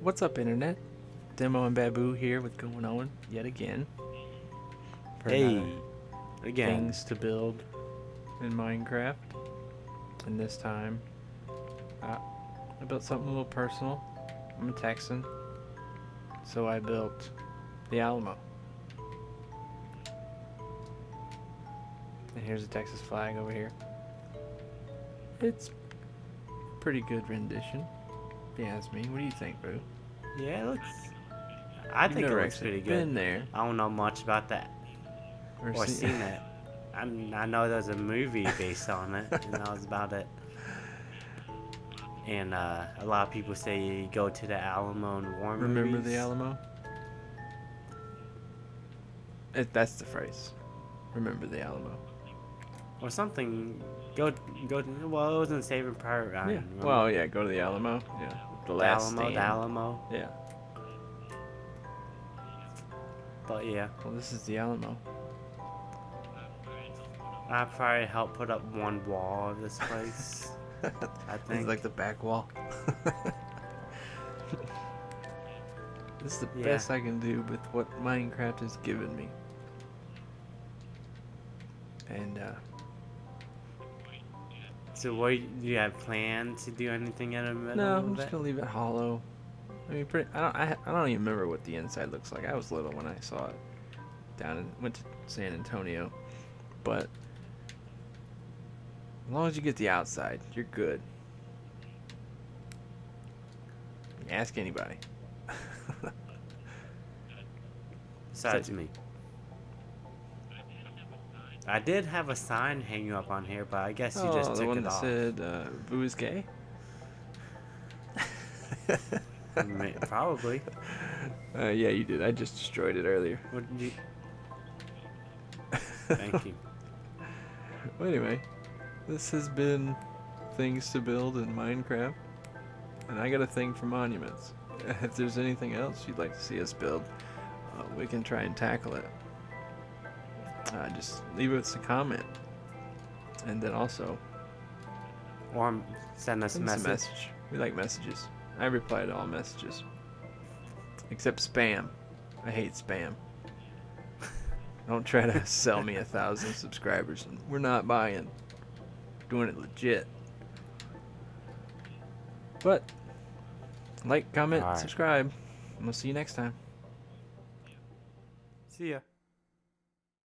What's up, Internet? Demo and Babu here with Going On yet again. for Hey, again. Things to build in Minecraft. And this time, uh, I built something a little personal. I'm a Texan, so I built the Alamo. And here's a Texas flag over here. It's pretty good rendition, you me. What do you think, Boo? Yeah, it looks. I You've think it looks pretty Been good. there I don't know much about that or, or seen- seen it. I mean, I know there's a movie based on it, and that was about it. And uh, a lot of people say you go to the Alamo and warm. Remember movies. the Alamo? It, that's the phrase. Remember the Alamo. or something. Go, go. To, well, it wasn't Saving Private Ryan. yeah. Well, yeah. Go to the Alamo. Yeah. The last Alamo, stand. the Alamo. Yeah. But yeah, Well, this is the Alamo. I probably helped put up one wall of this place. I It's think. like the back wall. this is the Yeah. best I can do with what Minecraft has given me. And uh, So, what do you have planned to do anything in the middle no, I'm just gonna leave it hollow. I mean, pretty. I don't. I, I don't even remember what the inside looks like. I was little when I saw it. Down in went to San Antonio, but as long as you get the outside, you're good. Ask anybody. Besides me. I did have a sign hanging up on here, but I guess you oh, just the took one it that off. said uh, "Boo is gay." Probably. Uh, yeah, you did. I just destroyed it earlier. What did you... Thank you. Well, anyway, this has been things to build in Minecraft, and I got a thing for monuments. If there's anything else you'd like to see us build, uh, we can try and tackle it. Uh, just leave us a comment, and then also Or send us a send us a message. message. We like messages. I reply to all messages, except spam. I hate spam. Don't try to sell me a thousand subscribers. We're not buying. Doing it legit. But like, comment, Alright. subscribe. and we'll see you next time. See ya.